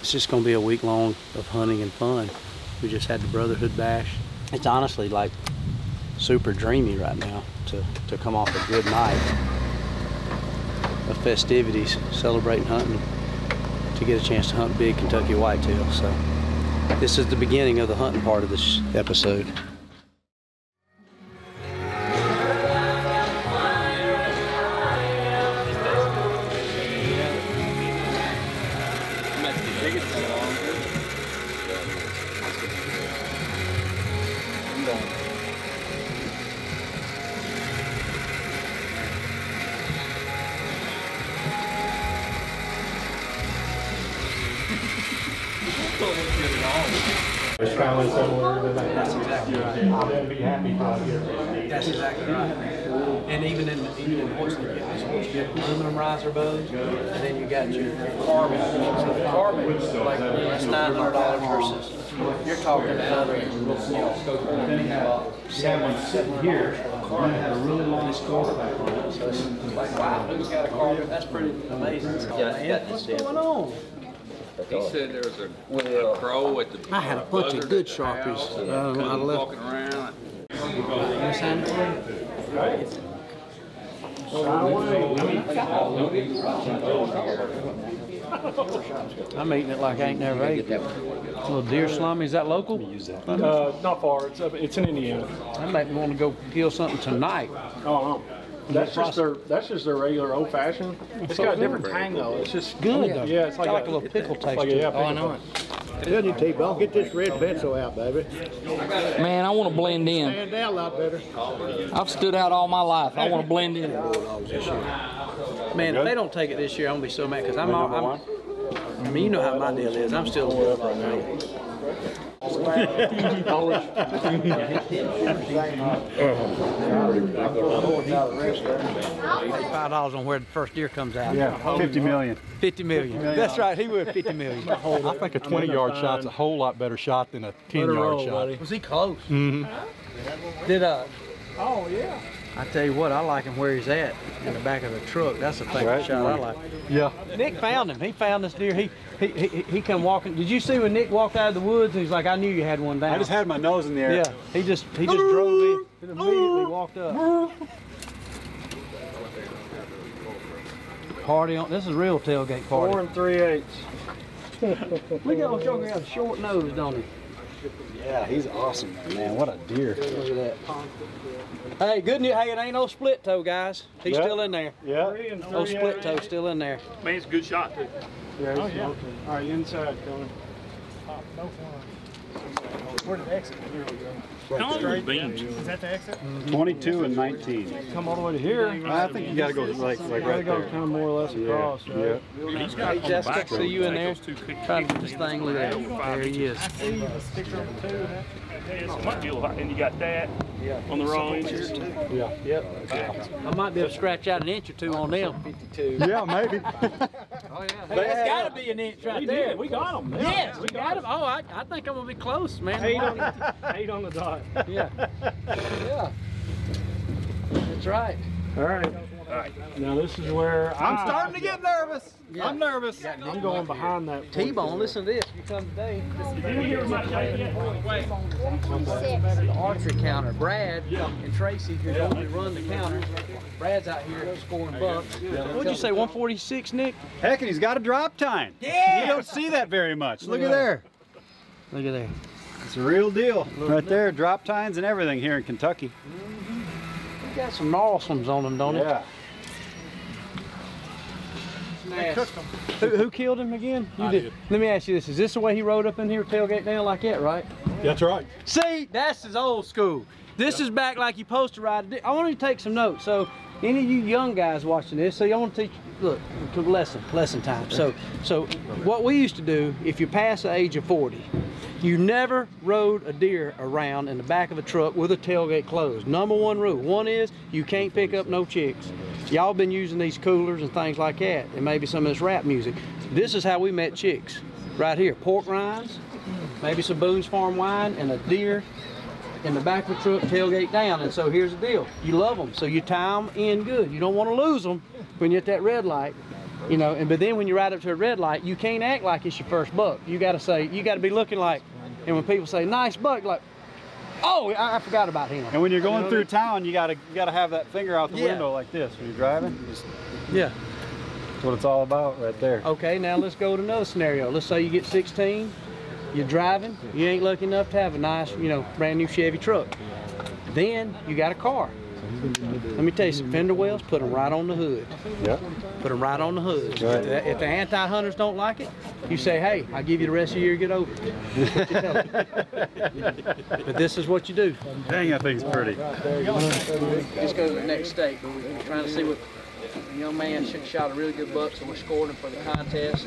It's just gonna be a week long of hunting and fun. We just had the Brotherhood Bash. It's honestly like super dreamy right now to, to come off a good night of festivities, celebrating hunting, to get a chance to hunt big Kentucky whitetail. So this is the beginning of the hunting part of this episode. It's traveling somewhere that I That's exactly right. I'll be happy out here. That's exactly right. And even in even in horse, you get these aluminum riser bows, and then you got your carbon. So the carbon, like that's nine hundred dollars versus you're talking know, seven sitting here. Carbon has a really long score back on it, so it's like wow, who's got a carbon? That's pretty amazing. Yeah, what's going on? He said there was a, a crow at the. I had a bunch of buzzard good at the house, Sharpies. and Uh, I cousin left- Walking around. You sign it for me? I'm eating it like I ain't never ate. Little deer salami, is that local? Uh, not far, it's up, it's in Indiana. I might want to go kill something tonight. Oh, that's just their, that's just their regular old fashioned. It's got a different tang though, it's just. Good though. Yeah, it's like Got like a little pickle taste Like, to yeah, it. oh, I know it. Good, you T-Bone. Get this red pencil out, baby. Man, I want to blend in. Stand out a lot better. I've stood out all my life. I want to blend in. Man, if they don't take it this year, I'm gonna be so mad because I'm, all, I'm. I mean, you know how my deal is. I'm still a little right now. Five dollars on where the first deer comes out. Yeah, 50 million. Fifty million. That's right. He would fifty million. I think a 20 yard shot's a whole lot better shot than a ten-yard shot. buddy. Was he close? Mm-hmm. Did uh? Oh, yeah. I tell you what, I like him where he's at in the back of the truck. That's the favorite Right. shot I like. Yeah. Nick found him. He found this deer. He he he, he come walking. Did you see when Nick walked out of the woods? And he's like, I knew you had one down. I just had my nose in the air. Yeah. He just he just drove in and immediately walked up. Party on. This is real tailgate party. Four party. and three eighths. Look at old Joker got a short nose, don't he? Yeah, he's awesome. Man, what a deer. Look at that. Hey, good news. Hey, it ain't no split toe, guys. He's Yeah. still in there. Yeah. No split toe still in there. Man, it's a good shot too. Yeah, oh, yeah. All right, inside coming. Where did the exit? Here we go. How long beams? Is that the exit? 22 and 19. Come all the way to here. I think you gotta go like, like Gotta right go there. kind of more or less across, Yeah. right? He's got Hey, Jessica, see you in there? Trying to get this thing. Look at that. There he is. My deal, and you got that on the wrong inches. Yep. I might be able to scratch out an inch or two on them. 52. Yeah, maybe. Oh, hey, that's got to be an inch right We there. did, we got them. Yes, we got him. Oh, I, I think I'm gonna be close, man. Eight on, eight on the dot. Yeah. Yeah. That's right. All right. Now this is where I'm I- starting to get nervous. I'm nervous. I'm going behind that. T-Bone, listen to this. You come today. You hear my shot yet? The archery counter. Brad and Tracy, who normally run the counter. Brad's out here scoring bucks. What'd you say, 146, Nick? Heck, and he's got a drop tine. Yeah. You don't see that very much. Look at there. Look at there. It's a real deal. Right there, drop tines and everything here in Kentucky. You got some awesomes on them, don't it? Yeah. Who, who killed him again? You did. Let me ask you this: Is this the way he rode up in here, tailgate down like that, right? That's right. See, that's his old school. This is back like you supposed to ride. I want you to take some notes. So, any of you young guys watching this, so you want to teach. Look, lesson, lesson time. So, so what we used to do, if you pass the age of 40, you never rode a deer around in the back of a truck with a tailgate closed. Number one rule. One is you can't pick up no chicks. Y'all been using these coolers and things like that, and maybe some of this rap music. This is how we met chicks, right here. Pork rinds, maybe some Boone's Farm wine, and a deer in the back of the truck, tailgate down. And so here's the deal: you love them, so you tie them in good. You don't want to lose them when you're at that red light. You know, and but then when you ride up to a red light, you can't act like it's your first buck. You got to say, you got to be looking like, and when people say nice buck, like, oh, I, I forgot about him. And when you're going know through town, you gotta you gotta have that finger out the Yeah. window like this when you're driving. Just- Yeah. That's what it's all about right there. Okay, now let's go to another scenario. Let's say you get 16, you're driving, you ain't lucky enough to have a nice, you know, brand new Chevy truck. Then you got a car. Let me tell you, some fender wells, put them right on the hood. Yep. Put them right on the hood. Right. If the, if the anti-hunters don't like it, you say, hey, I'll give you the rest of the year to get over it. That's what you tell 'em. but this is what you do. Dang, that thing's pretty. Let's go to the next state. But we're trying to see what the young man sh- shot a really good buck, so we're scoring him for the contest.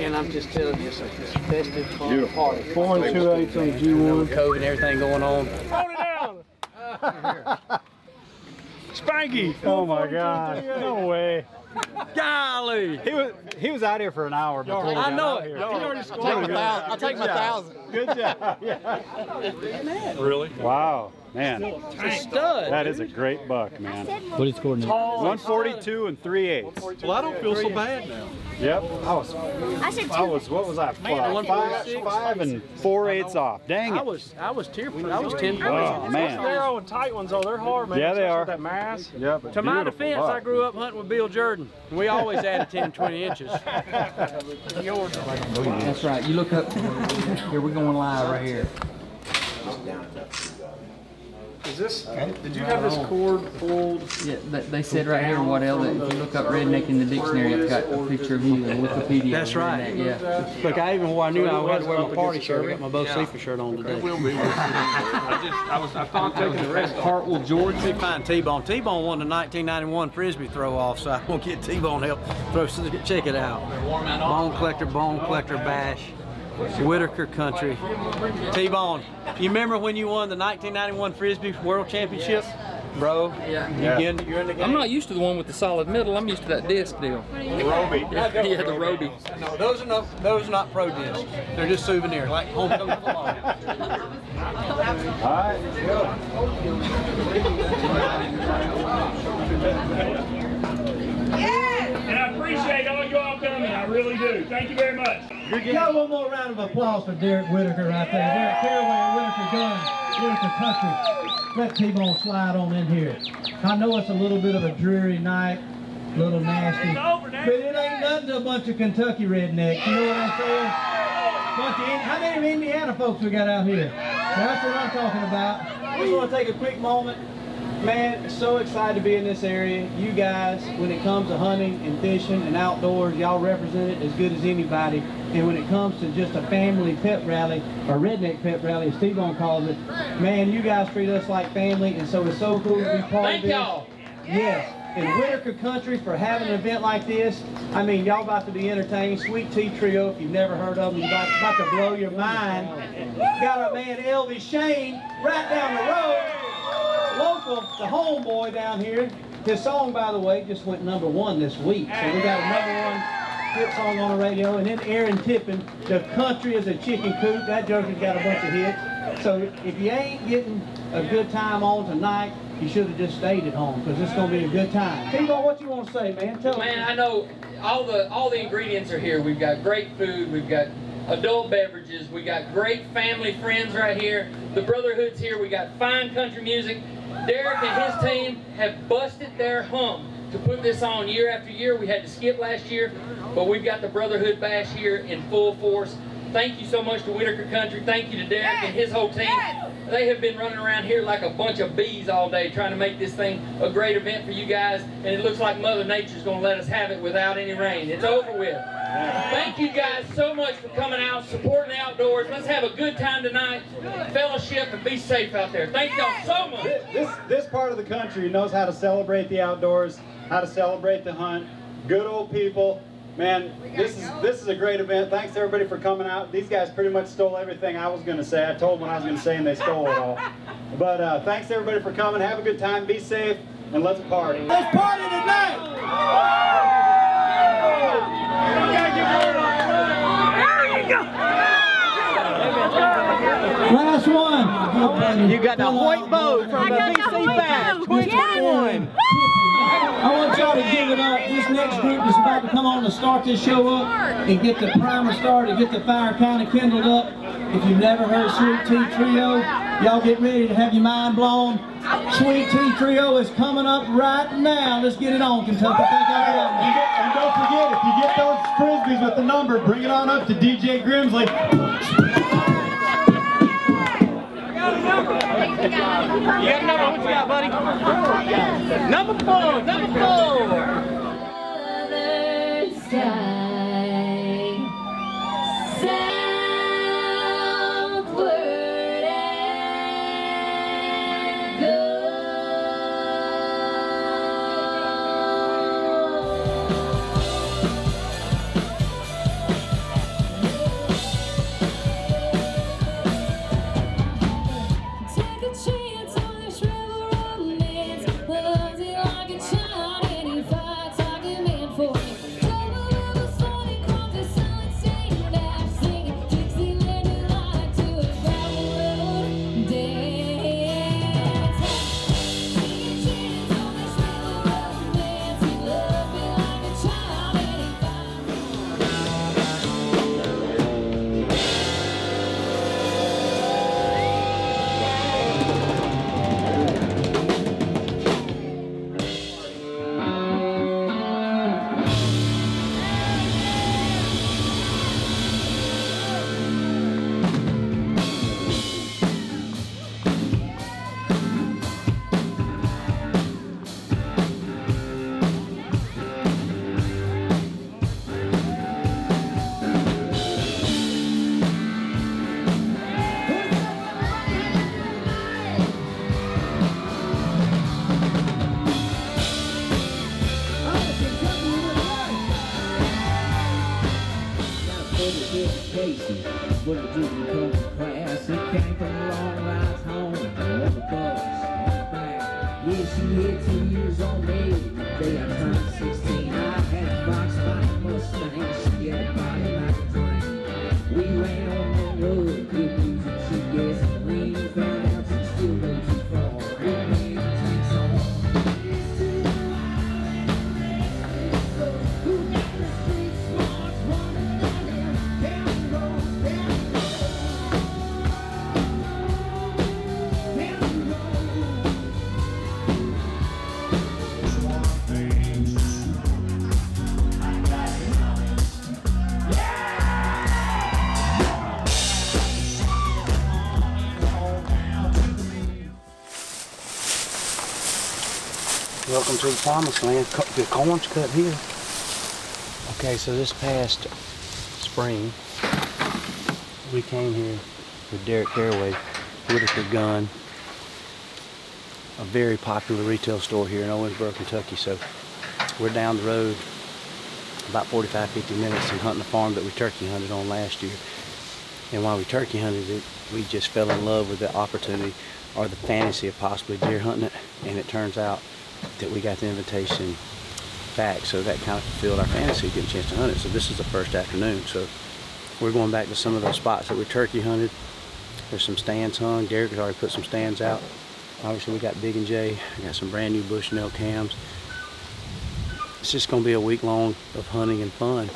And I'm just telling you, it's a, it's a festive, fun party. Four and two eighths on G one. with COVID and everything going on. Hold it down. Spanky. Oh my God. No way. Golly! He was he was out here for an hour before we I got know out it. here. He already scored. I'll take my thousand. Good job. Yeah. Really? Wow, man, a stud. that is a great buck, man. What he scored now? 142 and 3 eighths. Well, I don't feel so bad now. Yep. I was I said I was what was I? Man, Five, five and four eighths off. Dang it. I was I was tearful. I was ten Oh points. man. Narrow and tight ones, though, they're hard, man. Yeah, they are. That mass. Yeah, but To my defense, buck. I grew up hunting with Bill Jordan. We always added 10, 20 inches. That's right. You look up. Here we're going live right here. Is this? Did you have this cord pulled? Yeah, they, they said right here, Waddell, that if you look up redneck in the dictionary, it's got a picture of you in Wikipedia. That's right. Redneck, Yeah. Look, I even wore, I knew I had to wear my party shirt. I got my Bo Sleeper shirt on today. I just, I was, I thought that was the rest. Hartwell, Georgia. See, find T-Bone. T-Bone won the 1991 Frisbee throw off, so I won't get T-Bone help throw. So check it out. Bone collector, bone collector bash. Whitaker Country. T-Bone, you remember when you won the 1991 Frisbee World Championship? Bro, Yeah. you get in, you're in the game. I'm not used to the one with the solid middle. I'm used to that disc deal. Roby. Yeah, yeah the Roby. No, those are not those are not pro discs. They're just souvenir, like homecoming football. All right. And I appreciate all you all coming. I really do. Thank you very much. Got one more round of applause for Derek Whitaker right there. Derek Caraway and Whitaker Gun, Whitaker Country. Let T-Bone slide on in here. I know it's a little bit of a dreary night, a little nasty, but it ain't nothing to a bunch of Kentucky rednecks. You know what I'm saying? Bunch of, how many Indiana folks we got out here? That's what I'm talking about. Just want to take a quick moment. Man, so excited to be in this area. You guys, when it comes to hunting and fishing and outdoors, y'all represent it as good as anybody. And when it comes to just a family pet rally, or redneck pet rally, as T-Bone calls it, man, you guys treat us like family, and so it's so cool to be part Thank of this. y'all. Yes, in Whitaker Country for having an event like this. I mean, y'all about to be entertained. Sweet Tea Trio, if you've never heard of them, about, about to blow your mind. Got our man Elvis Shane right down the road. Local, the homeboy down here. His song, by the way, just went number one this week. So we got a number one hit song on the radio. And then Aaron Tippin, The Country is a Chicken Coop. That joker's got a bunch of hits. So if you ain't getting a good time on tonight, you should have just stayed at home because it's going to be a good time. T-Bone, what you want to say, man? Tell Man, I know all the all the ingredients are here. We've got great food. We've got adult beverages. We got great family friends right here. The Brotherhood's here. We got fine country music. Derek and his team have busted their hump to put this on year after year. We had to skip last year, but we've got the Brotherhood Bash here in full force. Thank you so much to Whitaker Country. Thank you to Derek and his whole team. They have been running around here like a bunch of bees all day trying to make this thing a great event for you guys. And it looks like Mother Nature's going to let us have it without any rain. It's over with. Thank you guys so much for coming out, supporting the outdoors. Let's have a good time tonight, fellowship, and be safe out there. Thank y'all so much. This this part of the country knows how to celebrate the outdoors, how to celebrate the hunt. Good old people. Man, this is this is a great event. Thanks everybody for coming out. These guys pretty much stole everything I was going to say. I told them what I was going to say, and they stole it all. But uh, thanks everybody for coming. Have a good time. Be safe, and let's party. Let's party tonight! Last one. You got the white bow from I got the white bow. Yeah. I want y'all to give it up. This next group is about to come on to start this show up and get the primer started, get the fire kind of kindled up. If you've never heard Sweet Tea Trio, y'all get ready to have your mind blown. Sweet Tea Trio is coming up right now. Let's get it on, Kentucky. Thank y'all for having me. And don't forget, if you get those frisbees with the number, bring it on up to DJ Grimsley. You got a number? What you got, buddy? Number four. Number four. What it do become class? It came from long rides home, on the bus, back. Yeah, she hit two years on me. The day I turned 16, I had a box by Mustang. She had a body like a dream. We ran on the road, Welcome to the promised land. The corn's cut here. Okay, so this past spring, we came here with Derek Caraway, Whitaker Gun, a very popular retail store here in Owensboro, Kentucky. So we're down the road about 45, 50 minutes and hunting a farm that we turkey hunted on last year. And while we turkey hunted it, we just fell in love with the opportunity or the fantasy of possibly deer hunting it. And it turns out that we got the invitation back. So that kind of fulfilled our fantasy, getting a chance to hunt it. So this is the first afternoon. So we're going back to some of those spots that we turkey hunted. There's some stands hung. Derek has already put some stands out. Obviously, we got Big and J. We got some brand new Bushnell cams. It's just going to be a week long of hunting and fun.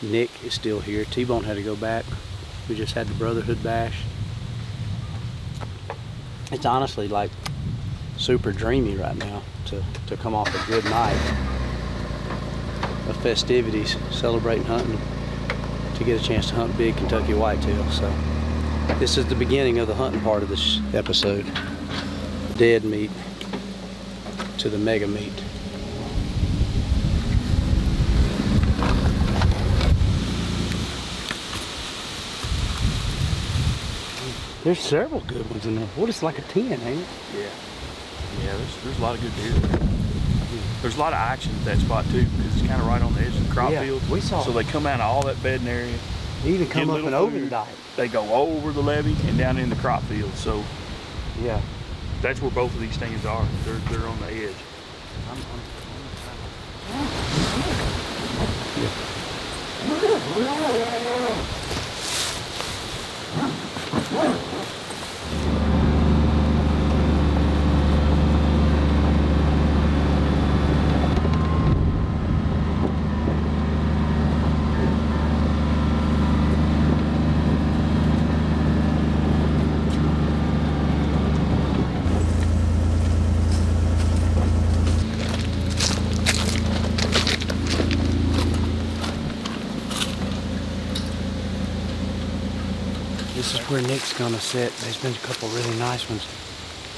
Nick is still here. T-Bone had to go back. We just had the Brotherhood Bash. It's honestly like super dreamy right now to, to come off a good night of festivities, celebrating hunting, to get a chance to hunt big Kentucky whitetail. So this is the beginning of the hunting part of this episode. Dead meat to the mega meat. There's several good ones in there. What is like a 10, ain't it? Yeah. Yeah, there's, there's a lot of good deer. There's a lot of action at that spot too, because it's kind of right on the edge of the crop Yeah, field. we saw So they come out of all that bedding area. They even come up and over food. the dike. They go over the levee and down in the crop field. So Yeah. that's where both of these stands are. They're they're on the edge. This is where Nick's gonna sit. There's been a couple really nice ones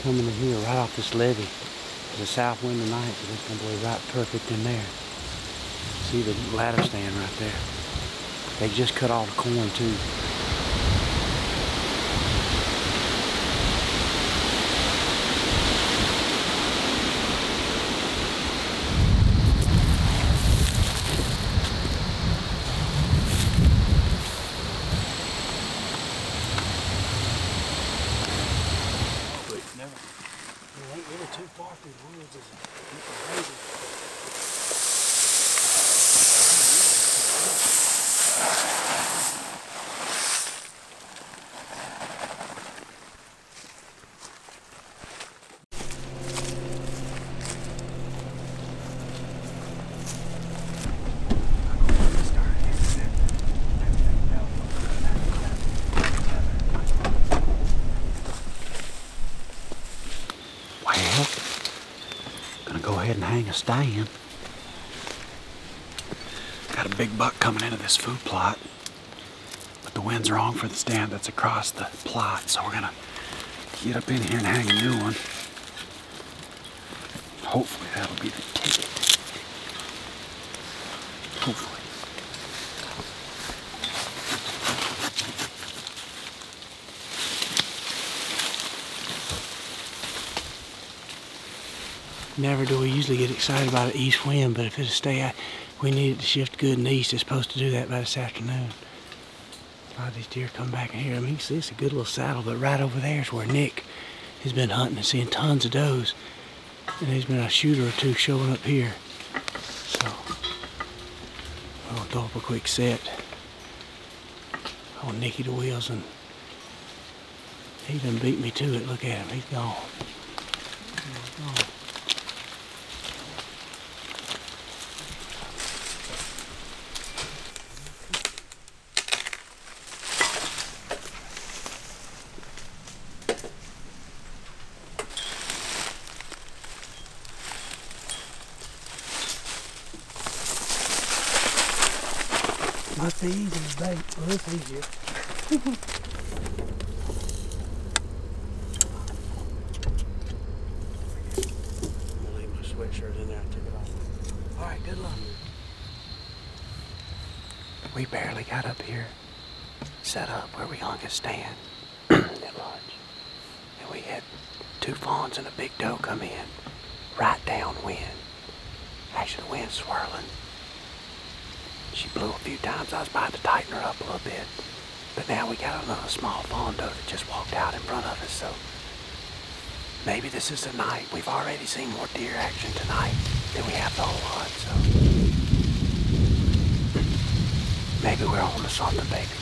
coming in here right off this levee. There's a south wind tonight, so it's gonna blow right perfect in there. See the ladder stand right there. They just cut all the corn too. too far through the woods. Well, gonna go Got a big buck coming into this food plot, but the wind's wrong for the stand that's across the plot, so we're gonna get up in here and hang a new one. Hopefully that'll be the ticket. Hopefully. Never do we usually get excited about an east wind, but if it'll stay out, we need it to shift good and east. It's supposed to do that by this afternoon. A lot of these deer come back in here. I mean, you see it's a good little saddle, but right over there is where Nick has been hunting and seeing tons of does. And there's been a shooter or two showing up here. So, I'll throw up a quick set on Nicky the Wheels, and he done beat me to it. Look at him, he's gone. He's gone. Must be easy to bait. I'm leave my sweatshirt in there. It off. All right, good luck. We barely got up here, set up where we hung a stand at lunch, and we had two fawns and a big doe come in, right downwind. Actually, the wind's swirling. She blew a few times. I was about to tighten her up a little bit. But now we got another small fawn doe that just walked out in front of us, so maybe this is the night. We've already seen more deer action tonight than we have the whole hunt, so maybe we're on to something, baby.